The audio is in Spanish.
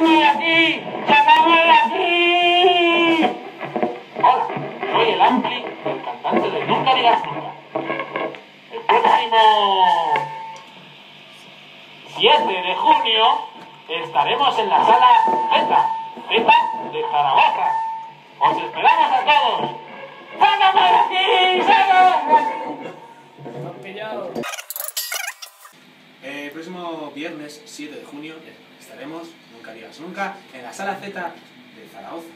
llamémosla así, llamémosla así. Hola, soy el Ampli, el cantante de Nunca Digas Nunca. El próximo 7 de junio estaremos en la sala Z, Z de Zaragoza. ¡Os esperamos a todos! ¡Sácame de aquí! ¡Sácame! El próximo viernes 7 de junio estaremos, nunca digas nunca, en la sala Z de Zaragoza.